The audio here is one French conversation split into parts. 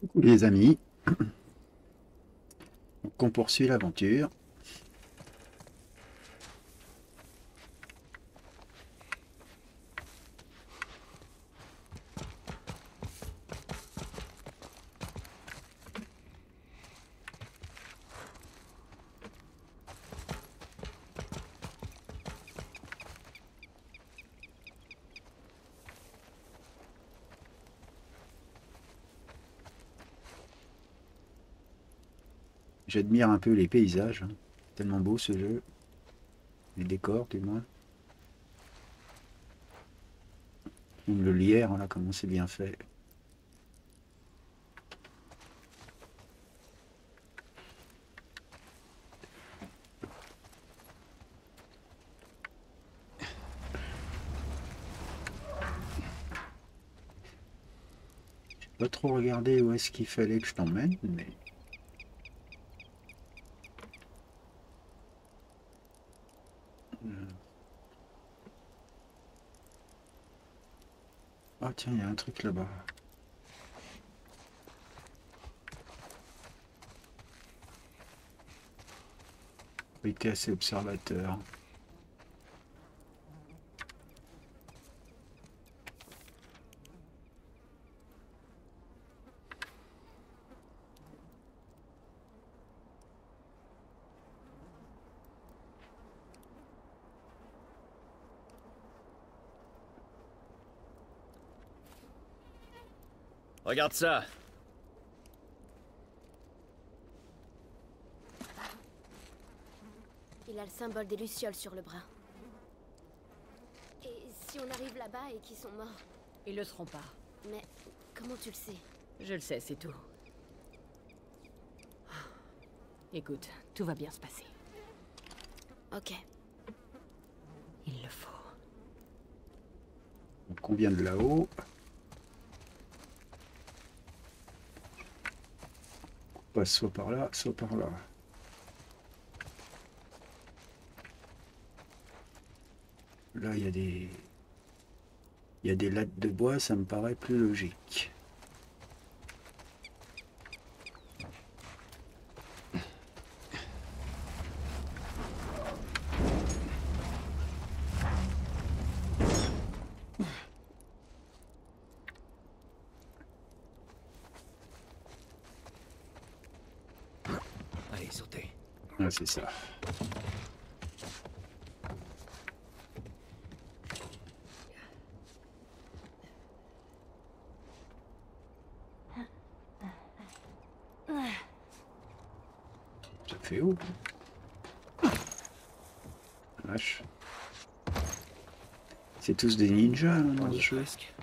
Coucou les amis. On poursuit l'aventure. J'admire un peu les paysages. hein. Tellement beau ce jeu. Les décors du moins. Le lierre, là, comment c'est bien fait. J'ai pas trop regardé où est-ce qu'il fallait que je t'emmène, mais... Ah tiens, il y a un truc là-bas. Était assez observateur. Regarde ça. Il a le symbole des Lucioles sur le bras. Et si on arrive là-bas et qu'ils sont morts? Ils le seront pas. Mais comment tu le sais? Je le sais, c'est tout. Écoute, tout va bien se passer. Ok. Il le faut. Donc on vient de là-haut. Soit par là, soit par là. Là, il y a des... Il y a des lattes de bois, ça me paraît plus logique. Allez, sautez. Ah, c'est ça. Ça fait où Vache. C'est tous des ninjas là, dans On ce y est jeu. presque.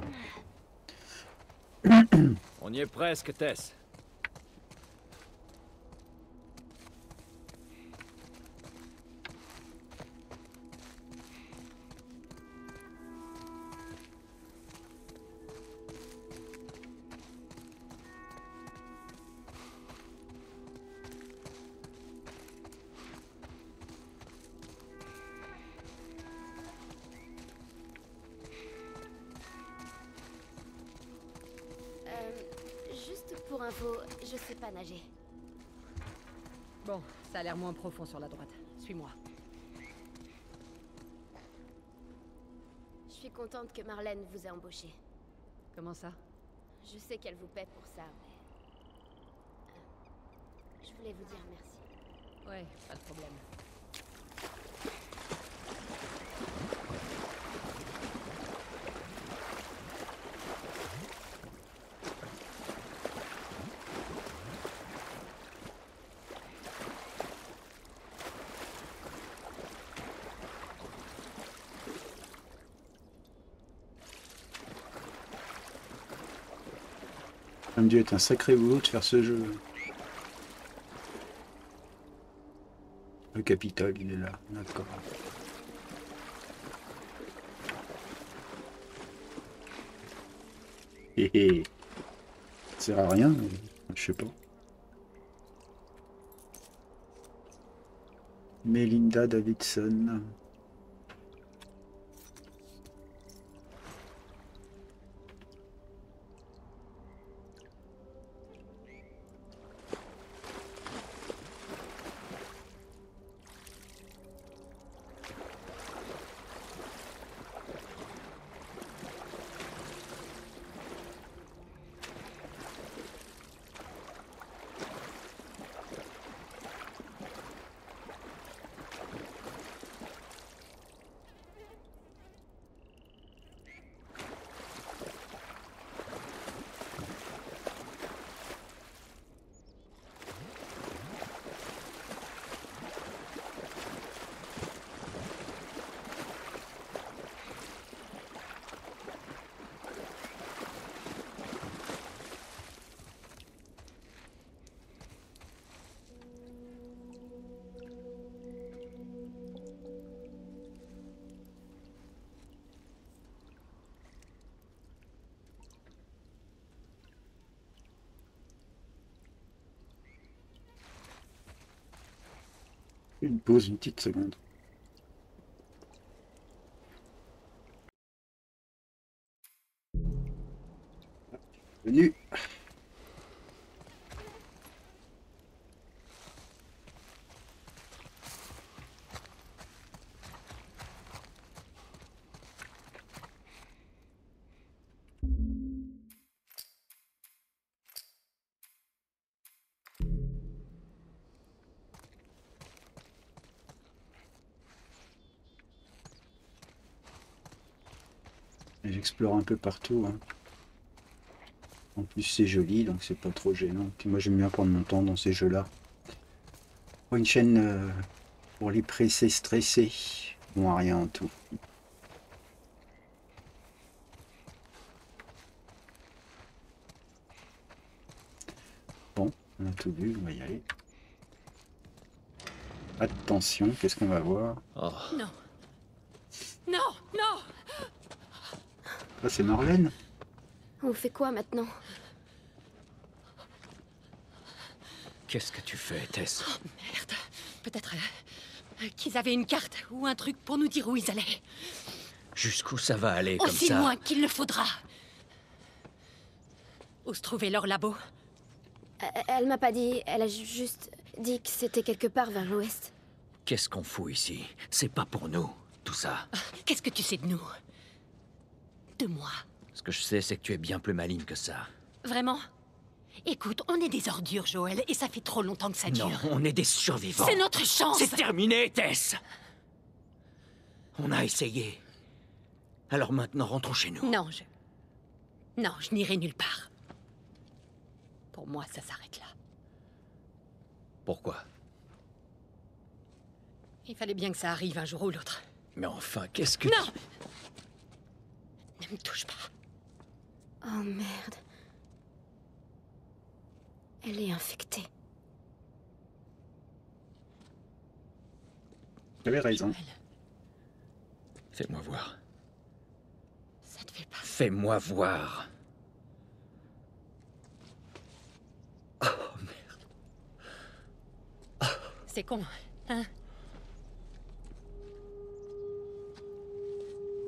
On y est presque, Tess. Pour info, je sais pas nager. Bon, ça a l'air moins profond sur la droite. Suis-moi. Je suis contente que Marlène vous ait embauché. Comment ça? Je sais qu'elle vous paie pour ça, mais... Euh, Je voulais vous dire merci. Ouais, pas de problème. A dû être un sacré boulot de faire ce jeu. Le Capitole, il est là. D'accord. Hé hé. Ça sert à rien, je sais pas. Melinda Davidson. Une pause, une petite seconde. Un peu partout. hein. En plus, c'est joli, donc c'est pas trop gênant. Puis moi, j'aime bien prendre mon temps dans ces jeux-là. Pour une chaîne euh, pour les pressés stressés. Bon, rien en tout. Bon, on a tout vu, on va y aller. Attention, qu'est-ce qu'on va voir? Oh. Non, non Ah, c'est Marlène On fait quoi maintenant? Qu'est-ce que tu fais, Tess? Merde. Peut-être euh, qu'ils avaient une carte ou un truc pour nous dire où ils allaient. Jusqu'où ça va aller comme Aussi ça? loin qu'il le faudra. Où se trouvait leur labo Euh, Elle m'a pas dit, elle a ju- juste dit que c'était quelque part vers l'ouest. Qu'est-ce qu'on fout ici? C'est pas pour nous, tout ça. Qu'est-ce que tu sais de nous? De moi Ce que je sais, c'est que tu es bien plus maligne que ça. Vraiment Écoute, on est des ordures, Joël, et ça fait trop longtemps que ça Non, dure. on est des survivants. C'est notre chance C'est terminé, Tess On a essayé. Alors maintenant, rentrons chez nous. Non, je... Non, je n'irai nulle part. Pour moi, ça s'arrête là. Pourquoi? Il fallait bien que ça arrive un jour ou l'autre. Mais enfin, qu'est-ce que... Non Ne me touche pas. Oh merde. Elle est infectée. J'avais raison. Fais-moi voir. ça te fait pas... Fais-moi voir. Oh, merde. C'est con, hein?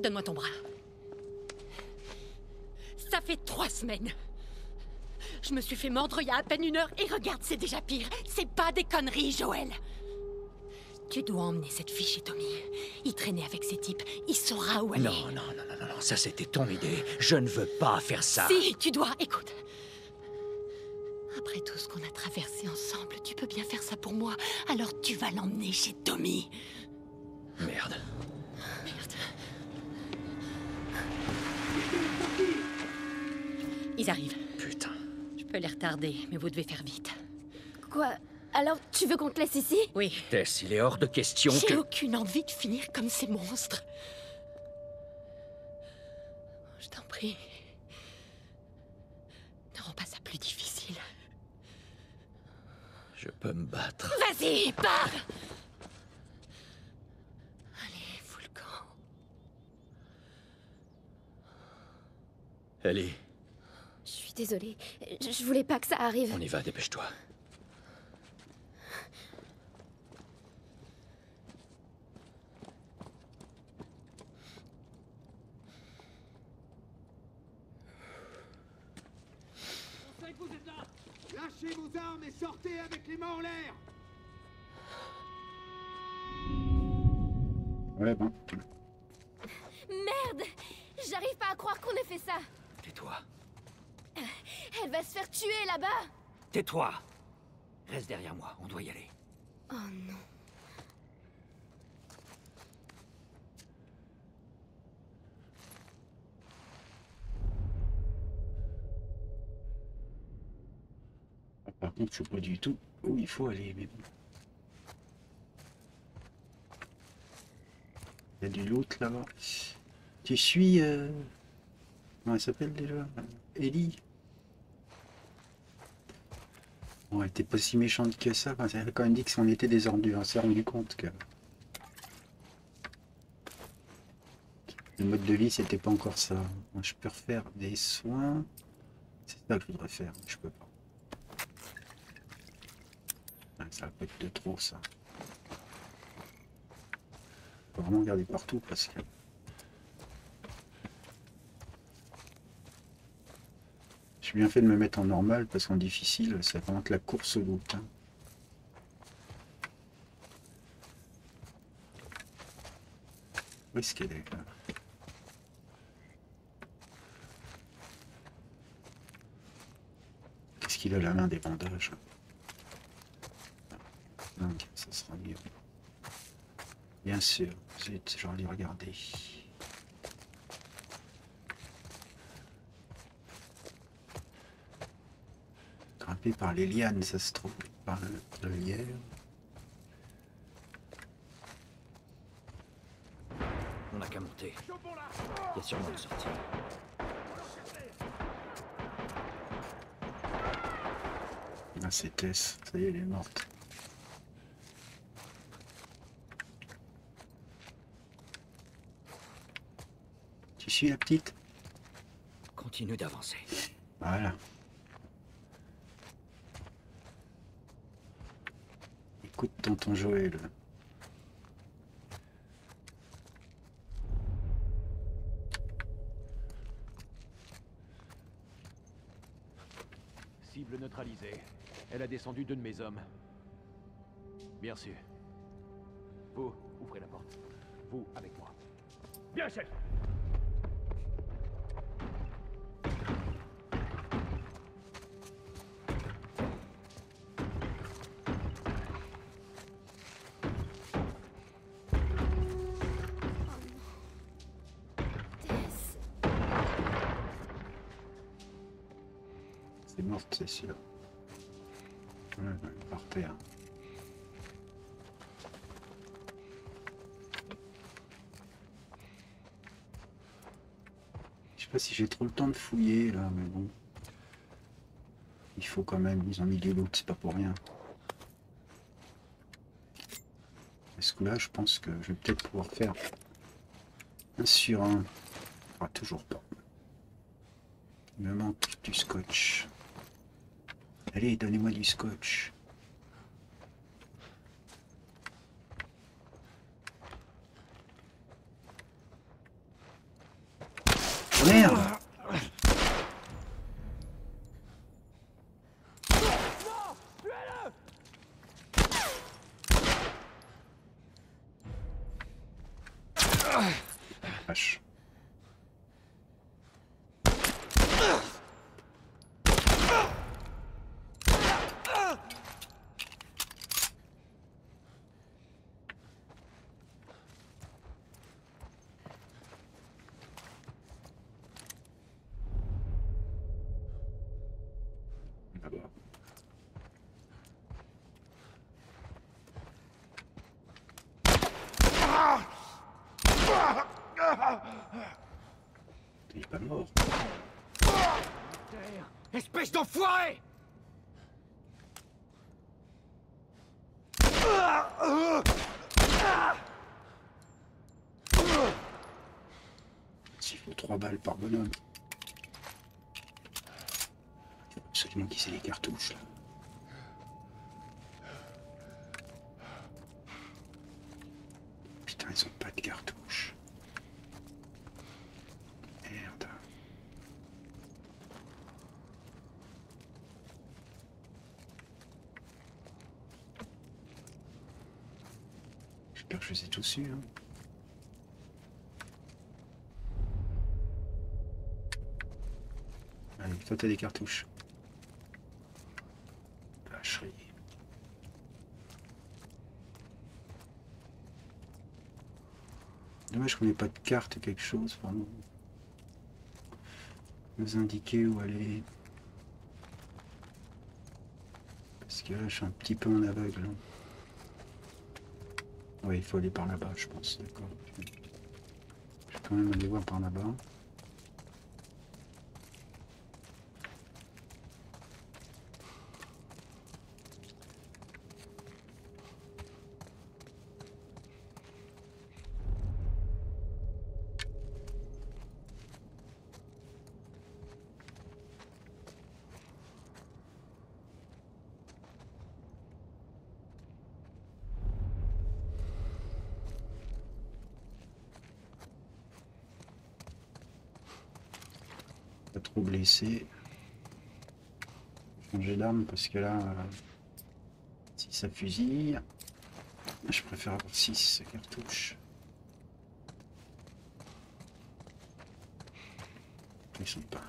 Donne-moi ton bras. Ça fait trois semaines. Je me suis fait mordre il y a à peine une heure et regarde, c'est déjà pire. C'est pas des conneries, Joël. Tu dois emmener cette fille chez Tommy. Il traînait avec ces types. Il saura où elle Non, est. non, non, non, non, non, ça c'était ton idée. Je ne veux pas faire ça. Si, tu dois. Écoute. Après tout ce qu'on a traversé ensemble, tu peux bien faire ça pour moi. Alors tu vas l'emmener chez Tommy. Merde. Merde. Ils arrivent. Putain. Je peux les retarder, mais vous devez faire vite. Quoi? Alors, tu veux qu'on te laisse ici? Oui. Tess, il est hors de question J'ai que... aucune envie de finir comme ces monstres. Je t'en prie. Ne rends pas ça plus difficile. Je peux me battre. Vas-y, pars Allez, fous le camp. Suis désolée. Je voulais pas que ça arrive. on y va, dépêche-toi. Lâchez vos armes et sortez avec les mains en l'air Ouais, bon. Merde J'arrive pas à croire qu'on ait fait ça. Tais-toi. Elle va se faire tuer là-bas. Tais-toi Reste derrière moi, on doit y aller. Oh non. Par contre, je sais pas du tout où il faut aller, mais bon. Il y a du loot là-bas. Tu suis... Euh... Comment elle s'appelle déjà? Ellie? Elle était pas si méchante que ça. Enfin, elle a quand même dit que c'en était des ordures. On s'est rendu compte que... Le mode de vie, c'était pas encore ça. Moi, je peux refaire des soins. C'est ça que je voudrais faire, je peux pas. Ça va pas être de trop, ça. Faut vraiment regarder partout parce que. Bien fait de me mettre en normal parce qu'en difficile, vraiment que la course au loot. hein. Où est-ce qu'elle est là? Qu'est-ce qu'il a la main des bandages? Dingue, ça sera mieux. Bien sûr, zut, j'aurais dû regarder. Par les lianes, ça se trouve, par le, le lierre. On n'a qu'à monter. Il y a sûrement une sortie. Ah, c'est Tess, ça y est, elle est morte. Tu suis la petite? Continue d'avancer. Voilà. Écoute tonton Joël. Cible neutralisée. Elle a descendu deux de mes hommes. Bien sûr. Vous, ouvrez la porte. Vous, avec moi. Bien, chef Ouais, ouais, par terre. Je sais pas si j'ai trop le temps de fouiller là, mais bon. Il faut quand même, ils ont mis du loot, c'est pas pour rien. Est-ce que là, je pense que je vais peut-être pouvoir faire un sur un. Ah, toujours pas. Il me manque du scotch. Allez, donnez-moi du scotch. Merde Vache. Là-bas. Il est pas mort. Espèce d'enfoiré S'il faut trois balles par bonhomme. Il faut absolument aient les cartouches là. Putain, ils ont pas de cartouches. Merde. J'espère que eus. Hein. Allez, toi t'as des cartouches. Vacherie. Dommage qu'on n'ait pas de carte quelque chose pour nous, nous indiquer où aller. Parce que là je suis un petit peu en aveugle. hein. Oui, il faut aller par là-bas, je pense, d'accord. Je vais quand même aller voir par là-bas. Changer d'arme parce que là, euh, si ça fusille, je préfère avoir 6 cartouches. Ils sont pas.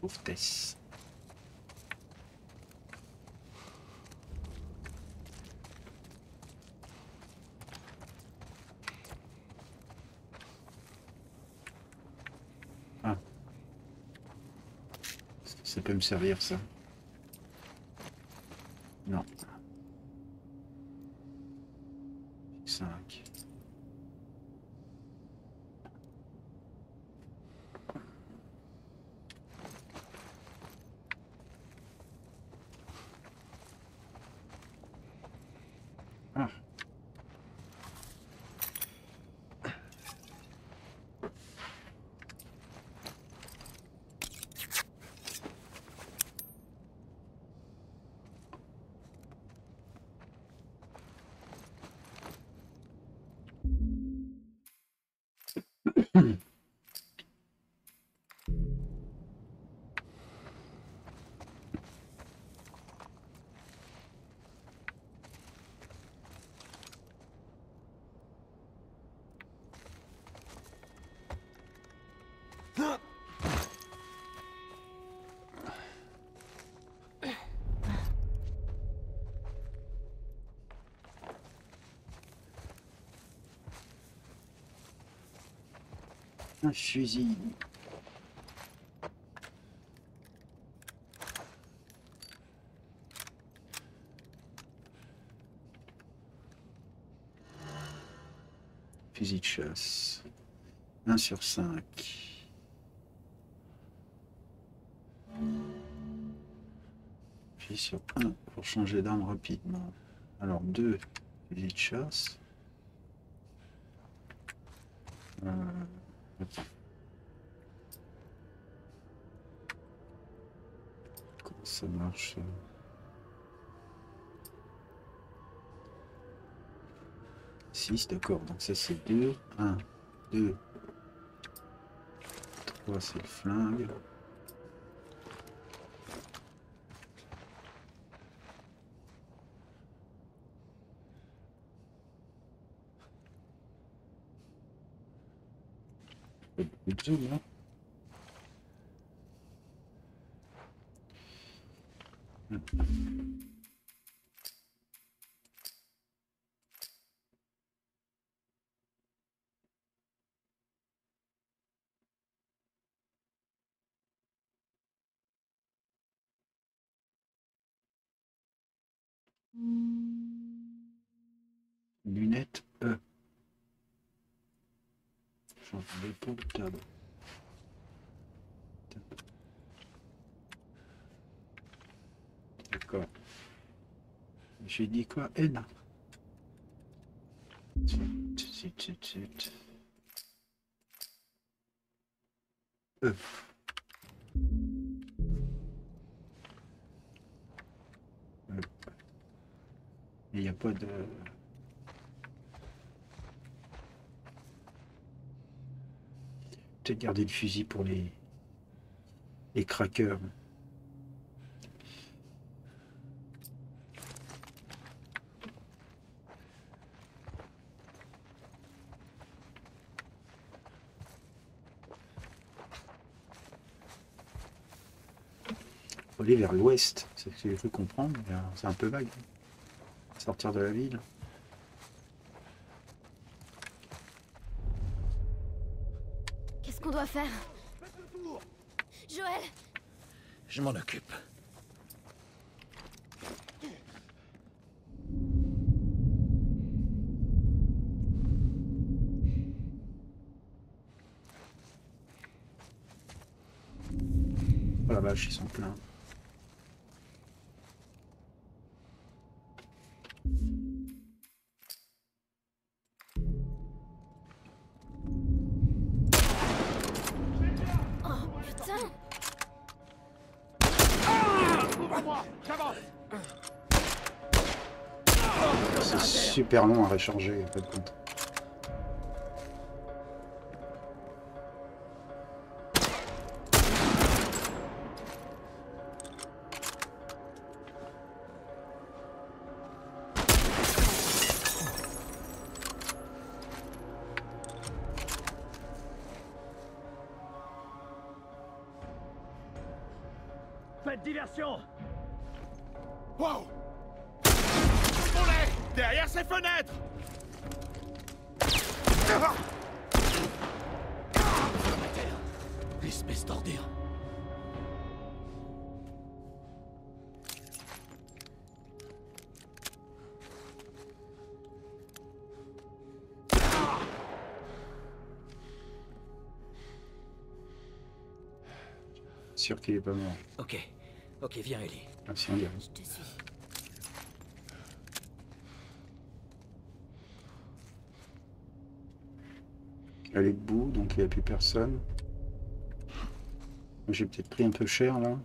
Pauvre Peut me servir ça. Non. 5. Ah. Un fusil. Fusil de chasse. 1 sur 5. Puis sur 1 pour changer d'arme rapidement. Alors 2 fusil de chasse. Euh. Comment ça marche 6, d'accord. Donc ça c'est 2. 1, 2, 3 c'est le flingue. Pas beaucoup de zoom, hein. Lunettes E. J'en veux pas le tab. D'accord. J'ai quoi N. Tut, tut, tut, tut. E. E. Il n'y a pas de... Peut-être garder le fusil pour les... les crackers. Aller vers l'ouest, c'est ce que j'ai cru comprendre, mais euh, c'est un peu vague. Sortir de la ville. Qu'est-ce qu'on doit faire? Joël? Je m'en occupe. Oh la vache, ils sont pleins. Super long à recharger, en fait. Ces fenêtres Espèce d'ordure. Sûr qu'il est pas mort? Ok. Ok, viens, Ellie. Ah, si on dirait. Je te suis. Elle est debout, donc il n'y a plus personne. J'ai peut-être pris un peu cher là.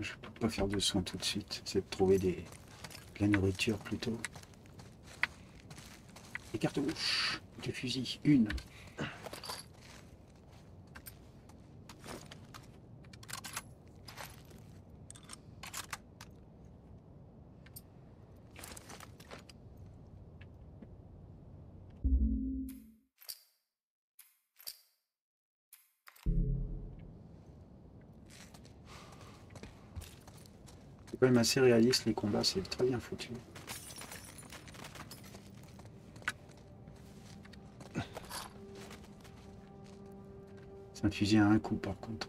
Je peux pas faire de soins tout de suite. C'est de trouver des... de la nourriture plutôt. Des cartouches, des fusils, une. Même assez réaliste les combats, c'est très bien foutu. C'est un fusil à un coup par contre.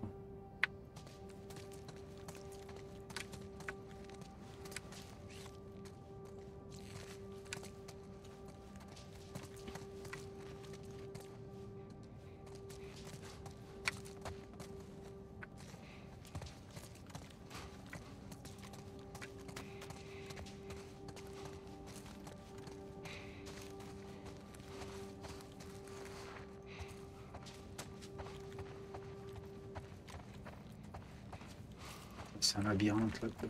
C'est un labyrinthe là. quoi.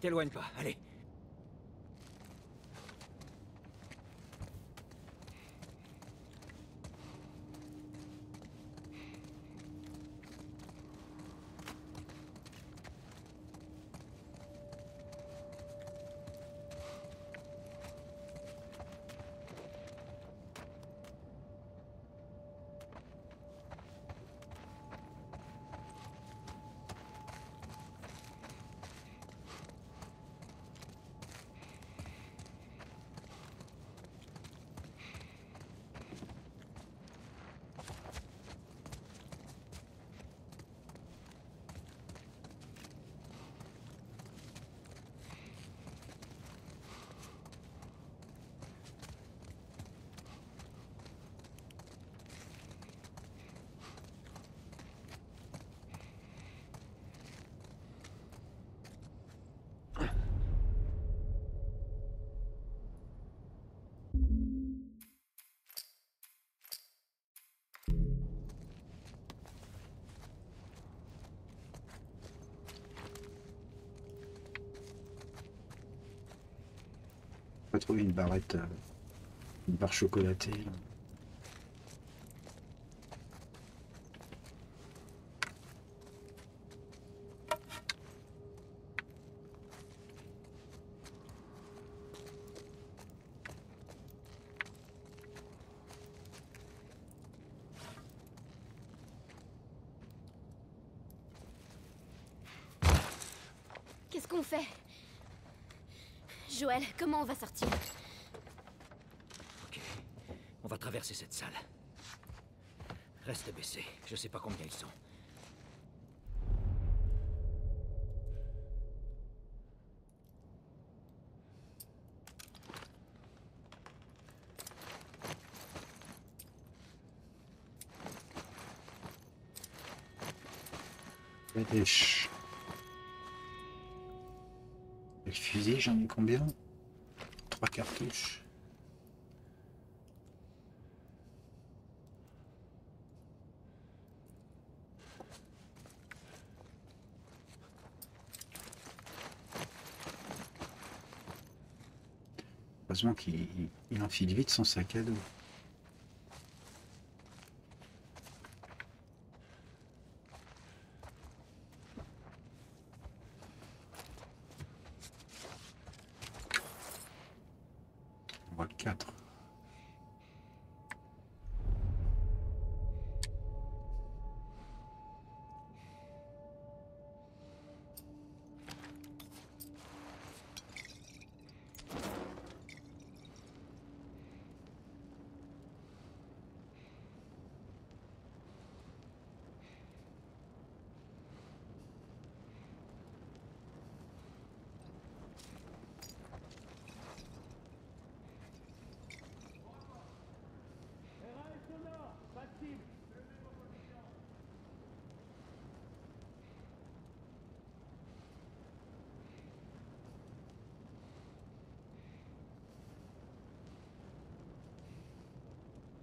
T'éloigne pas, allez. Va trouver une barrette, euh, une barre chocolatée. comment on va sortir Ok. On va traverser cette salle. Reste baissé. Je sais pas combien ils sont. Des... Les fusils, j'en ai combien? Trois cartouches. Heureusement qu'il il enfile vite son sac à dos. On voit le 4.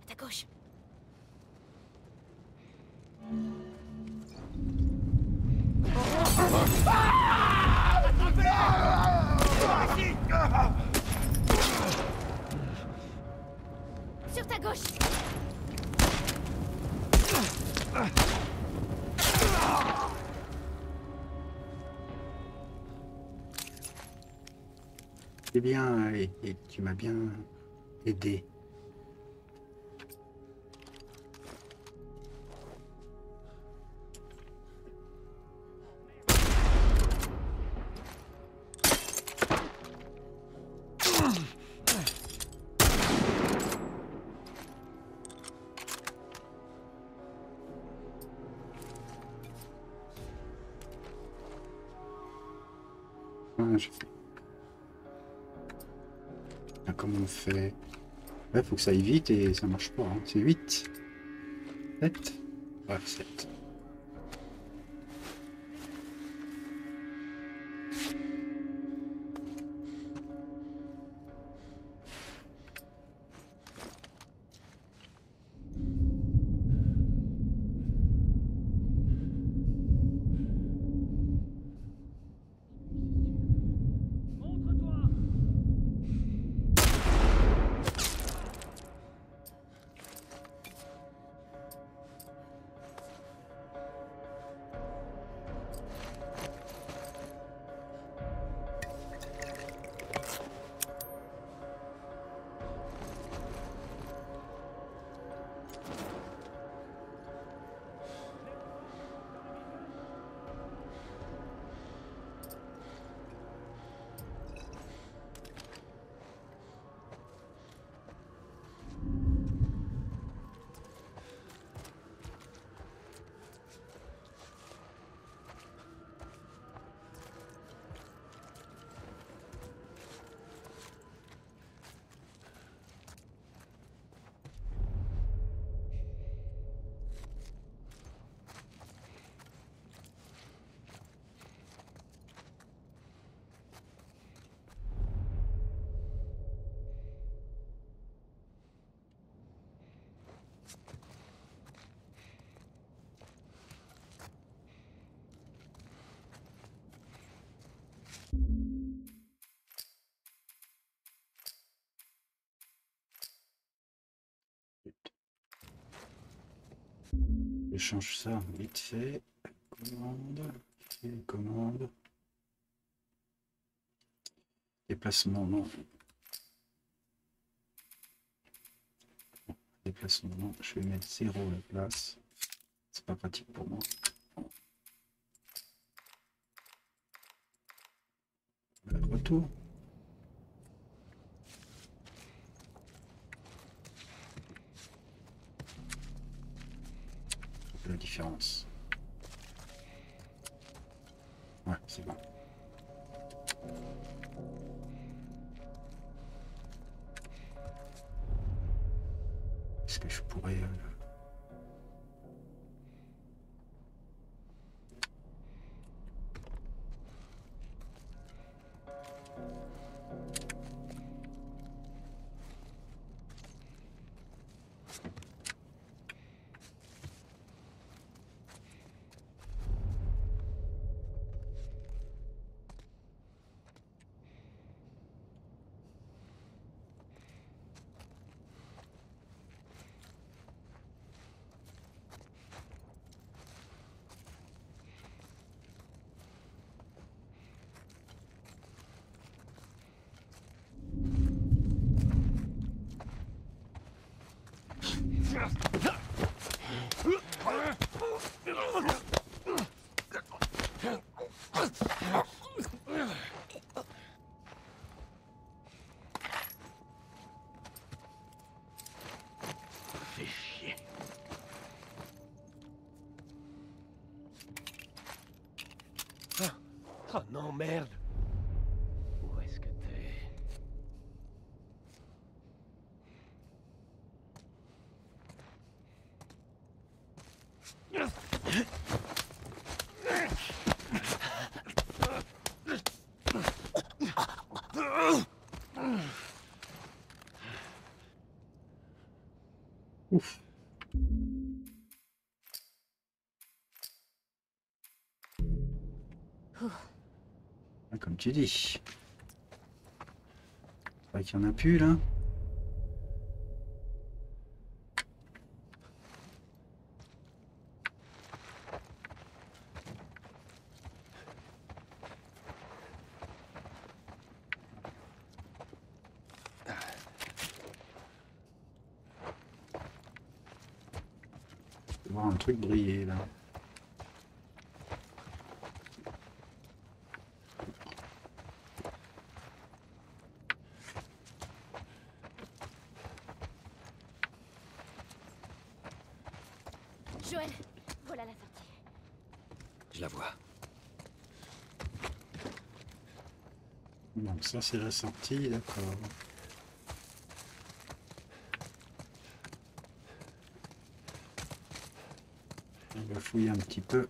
À ta gauche. Sur ta gauche. C'est bien et, et tu m'as bien aidé. Ouais, faut que ça aille vite et ça marche pas. hein. C'est 8. 7 Ouais, 7. Je change ça vite fait. Commande. Commande. Déplacement, non. Déplacement, non. Je vais mettre 0 à la place. C'est pas pratique pour moi. Retour. La Just... tu dis. C'est vrai qu'il y en a plus là. Je vais voir un truc briller là. Joël, voilà la sortie. Je la vois. Bon, ça c'est la sortie, d'accord. On va fouiller un petit peu.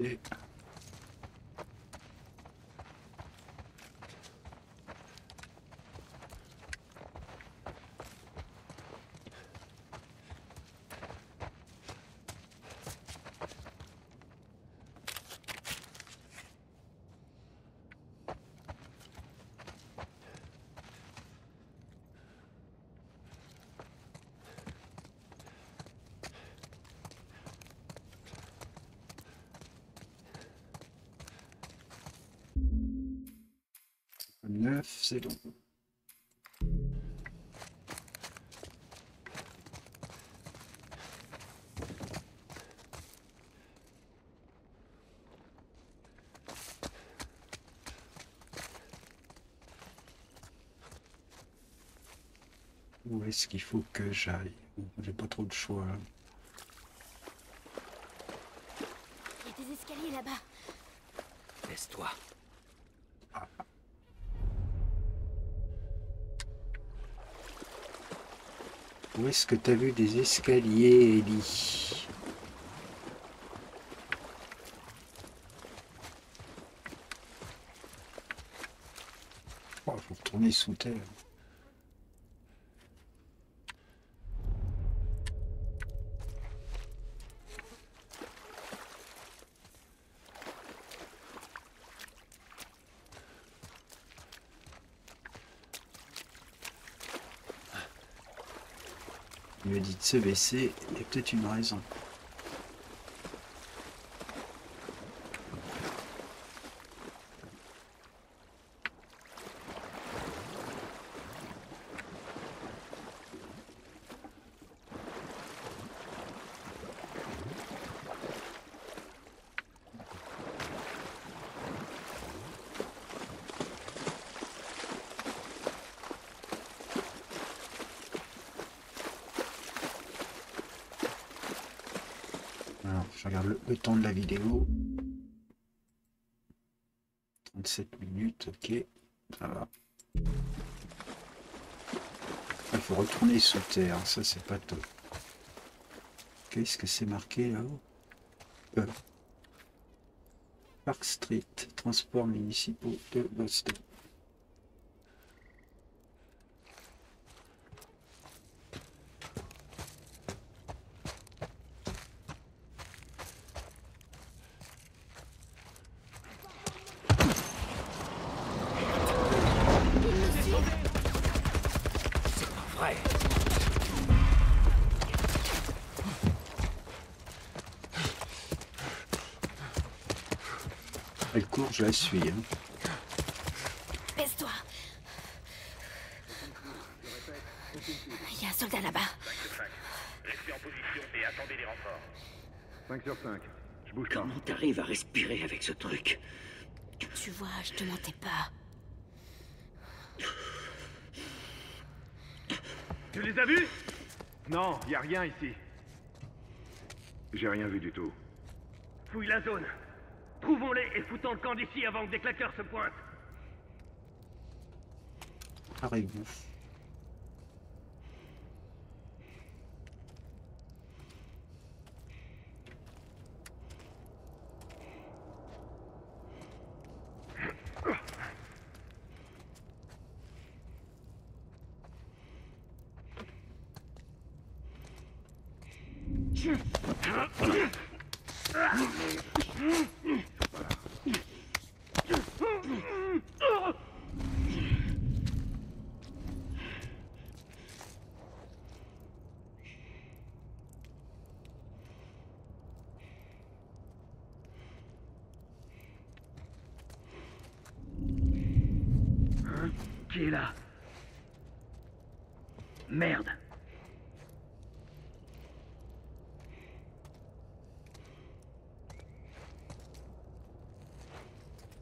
Evet. C'est. Où est-ce qu'il faut que j'aille? J'ai pas trop de choix. là. Il y a des escaliers là-bas. Laisse-toi. Où est-ce que t'as vu des escaliers, Ellie? Oh, faut retourner sous terre. Dit de se baisser, il y a peut-être une raison. Je regarde le, le temps de la vidéo. 37 minutes, ok. Ça va. Il faut retourner sous ça c'est pas top. Qu'est-ce que c'est marqué là-haut Euh. Park Street, transports municipaux de Boston. Elle court, je la suis. hein. Baisse-toi. Il y a un soldat là-bas. Restez en position et attendez les renforts. 5 sur 5. Je bouge pas. Comment t'arrives à respirer avec ce truc? Tu vois, je te mentais pas. Tu les as vus? Non, y a rien ici. J'ai rien vu du tout. Fouille la zone. Trouvons-les et foutons le camp d'ici avant que des claqueurs se pointent. Merde.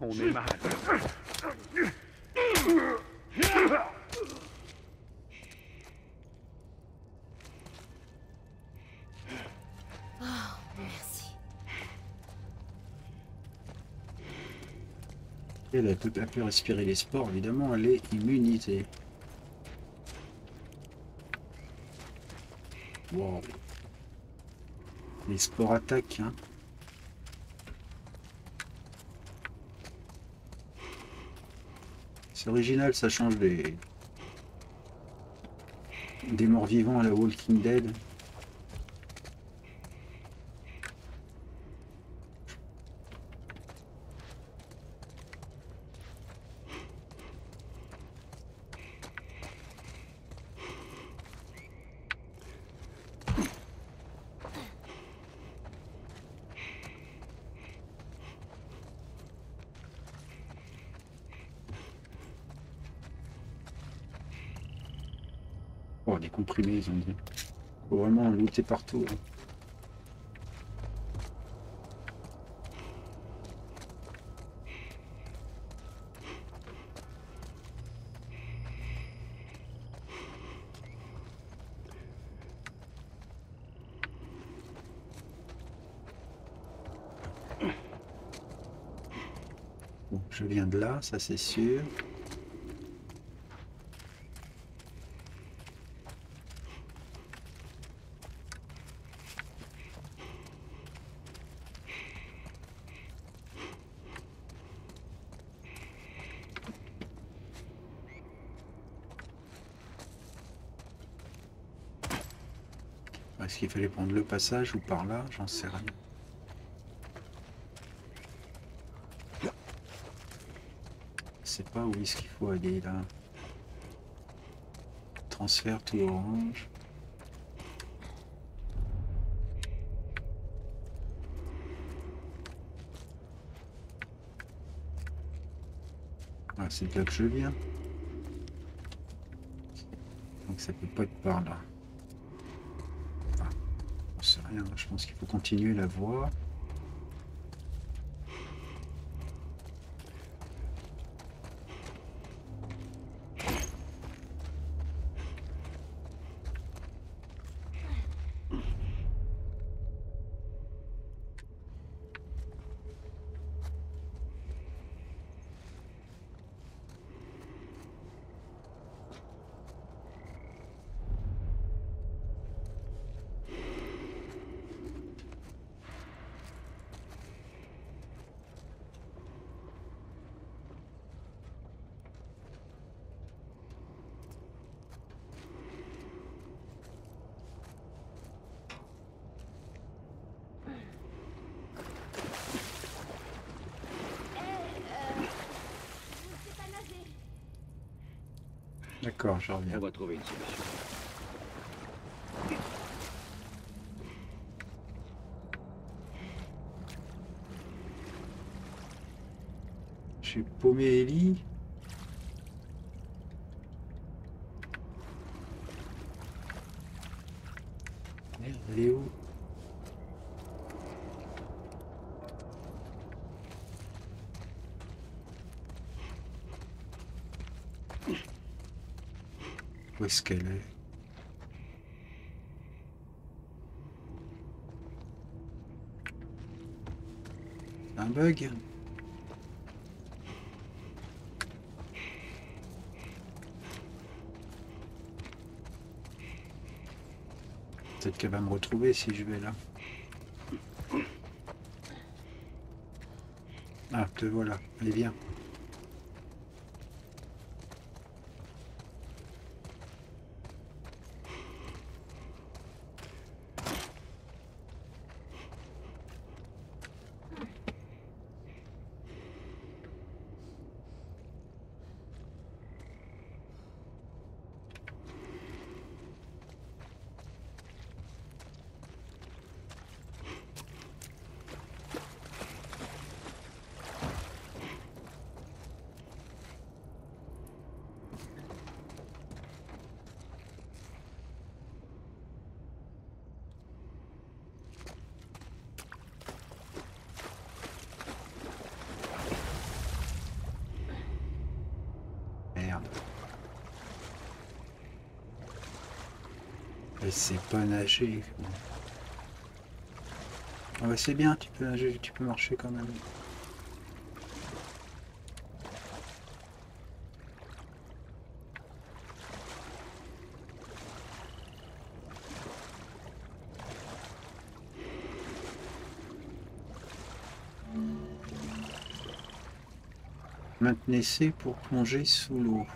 On est mal. Elle a pu, a pu respirer les spores, évidemment, elle est immunité. Wow. Les spores attaquent, hein. C'est original, ça change des... des morts vivants à la Walking Dead. Oh, Faut vraiment looter partout. hein. Je viens de là, ça c'est sûr. Fallait prendre le passage ou par là J'en sais rien. Sais pas où est-ce qu'il faut aller là. Transfert tout orange. Ah, c'est de là que je viens. Donc ça peut pas être par là. Ah, j'en sais rien. Je pense qu'il faut continuer la voie. D'accord, je reviens. On va trouver une solution. J'ai paumé Ellie. Merde, elle est où Est Un bug Peut-être qu'elle va me retrouver si je vais là. Ah, te voilà. Allez, viens. Merde. Elle sait pas nager. C'est bien, tu peux nager, tu peux marcher quand même. Maintenez C pour plonger sous l'eau.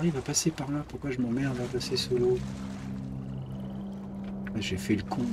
J'arrive à passer par là, pourquoi je m'emmerde à passer Ah, J'ai fait le con.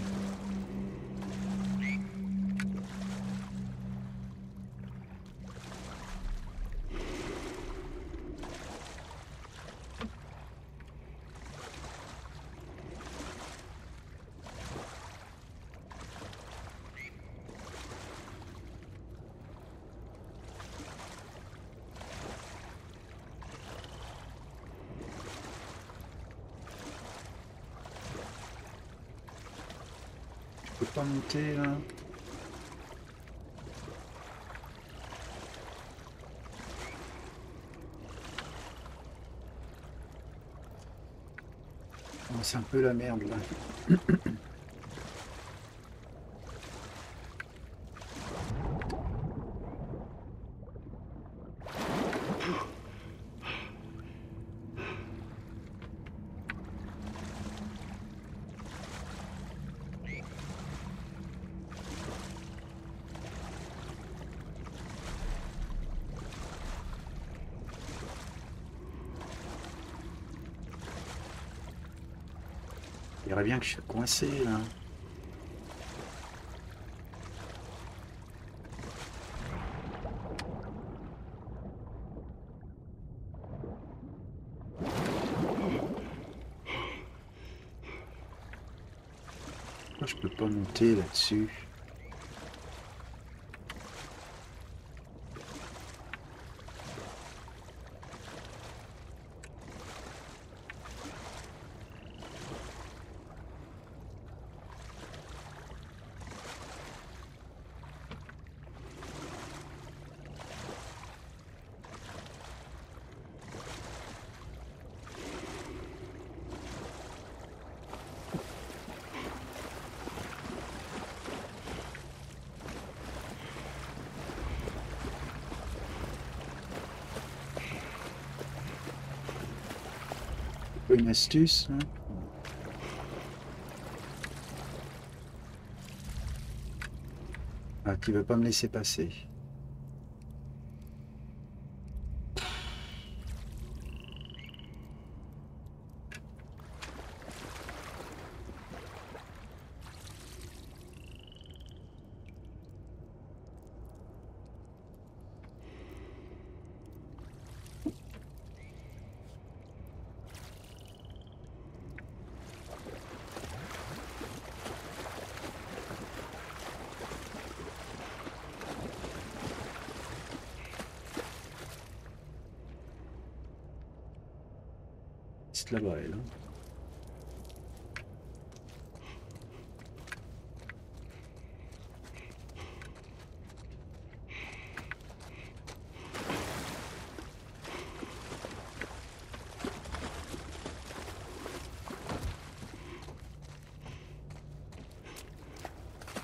C'est un peu la merde là. bien que je suis coincé là. Je peux pas monter là-dessus une astuce hein Ah, qui veut pas me laisser passer.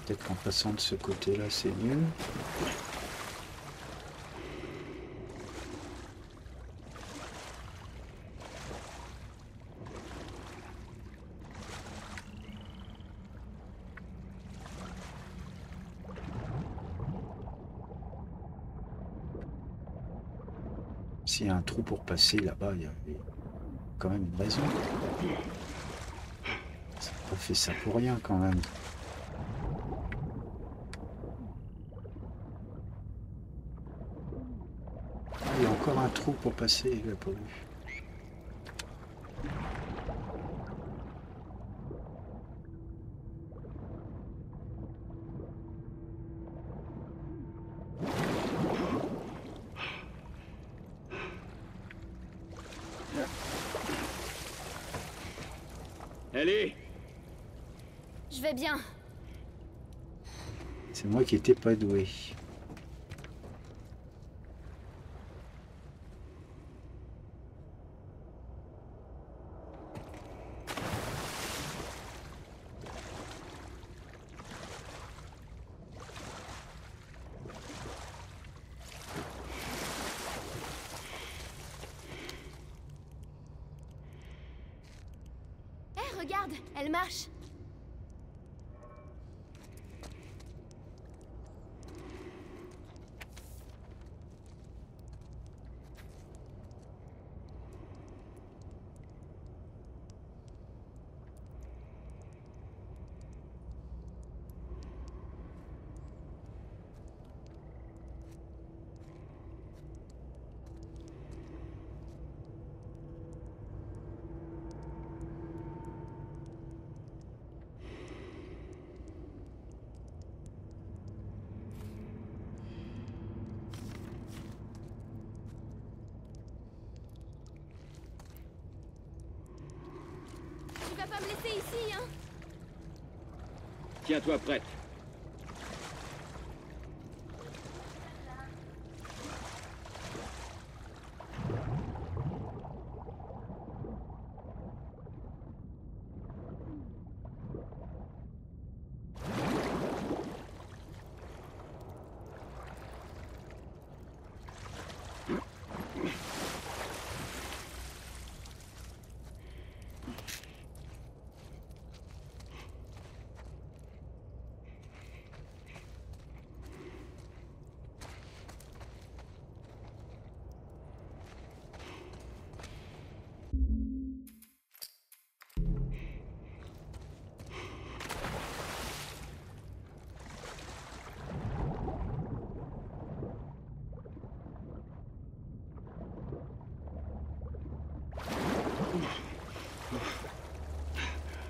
Peut-être qu'en passant de ce côté-là, c'est mieux. S'il y a un trou pour passer là-bas, il y avait quand même une raison. Ça pas fait ça pour rien quand même. Ah, il y a encore un trou pour passer, il n'a pas. Ellie Je vais bien. C'est moi qui étais pas doué. Hé, regarde, elle marche. Tu vas pas me laisser ici, hein Tiens-toi prête.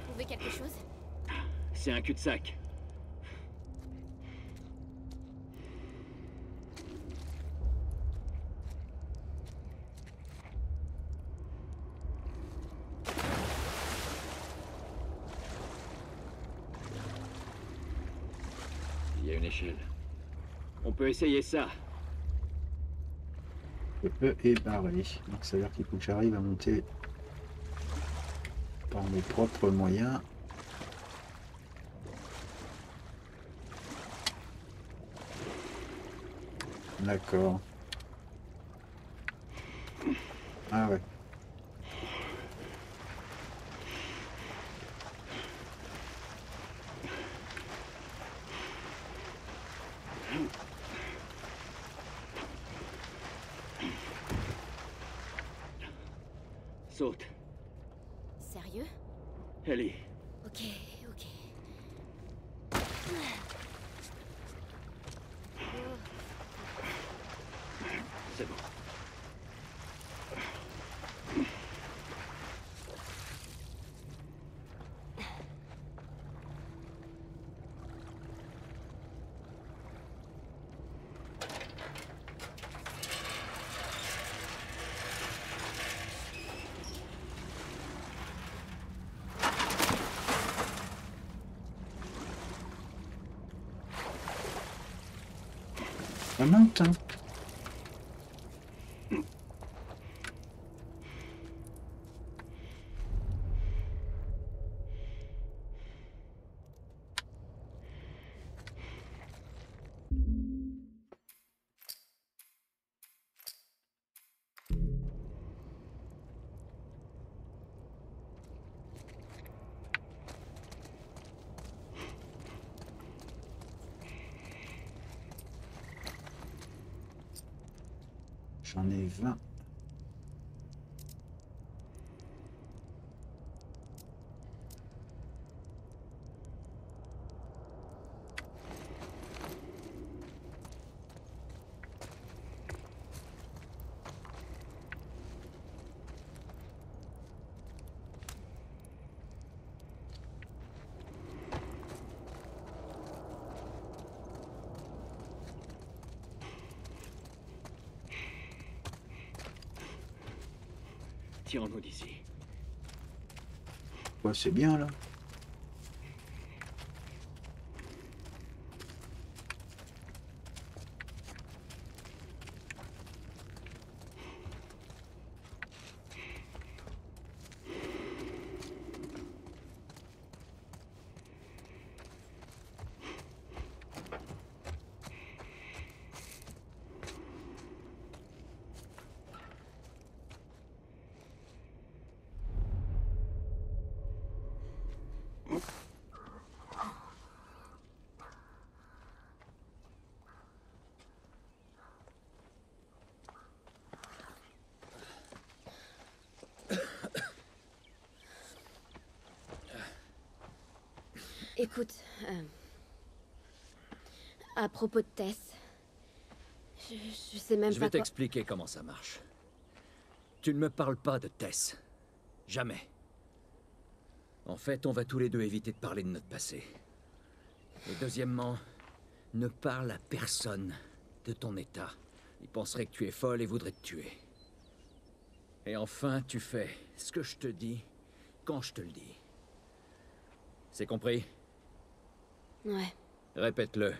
Trouver quelque chose C'est un cul-de-sac. Il y a une échelle. On peut essayer ça. Le E est barré. Donc ça veut dire qu'il faut que j'arrive à monter par mes propres moyens. D'accord. Ah ouais. Saute. Sérieux Ellie. Ok, ok. C'est bon. Ça monte, hein. J'en ai Tirons-nous d'ici. Ouais, c'est bien là. Écoute, euh, à propos de Tess, je, je sais même Je pas vais quoi... t'expliquer comment ça marche. Tu ne me parles pas de Tess. Jamais. En fait, on va tous les deux éviter de parler de notre passé. Et deuxièmement, ne parle à personne de ton état. Il penserait que tu es folle et voudrait te tuer. Et enfin, tu fais ce que je te dis quand je te le dis. C'est compris? Ouais, Répète-le.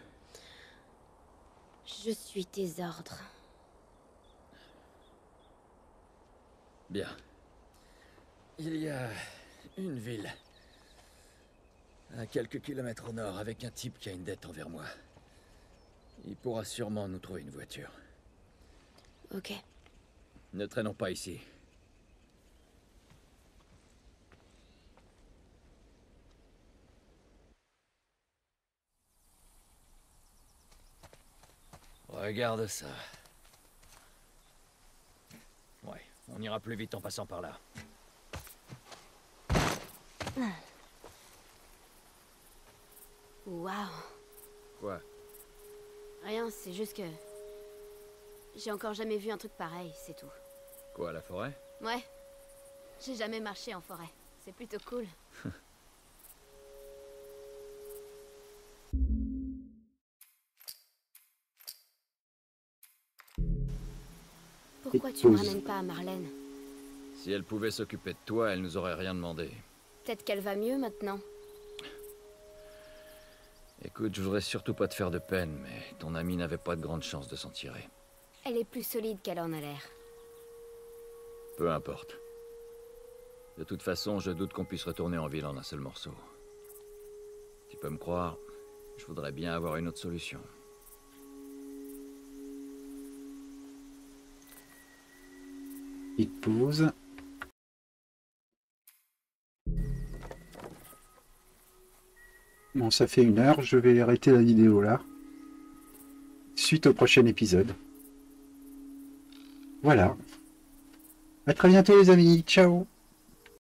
je suis tes ordres. Bien. Il y a une ville. À quelques kilomètres au nord, avec un type qui a une dette envers moi. Il pourra sûrement nous trouver une voiture. Ok. Ne traînons pas ici. Regarde ça. Ouais, on ira plus vite en passant par là. Waouh. Quoi? Rien, c'est juste que... J'ai encore jamais vu un truc pareil, c'est tout. Quoi, la forêt? Ouais. J'ai jamais marché en forêt. C'est plutôt cool. Pourquoi tu me pause. ramènes pas à Marlène Si elle pouvait s'occuper de toi, elle nous aurait rien demandé. Peut-être qu'elle va mieux maintenant. Écoute, je voudrais surtout pas te faire de peine, mais ton ami n'avait pas de grande chance de s'en tirer. Elle est plus solide qu'elle en a l'air. Peu importe. De toute façon, je doute qu'on puisse retourner en ville en un seul morceau. Tu peux me croire, je voudrais bien avoir une autre solution. Petite pause. Bon, ça fait une heure, je vais arrêter la vidéo là. Suite au prochain épisode. Voilà. À très bientôt les amis, ciao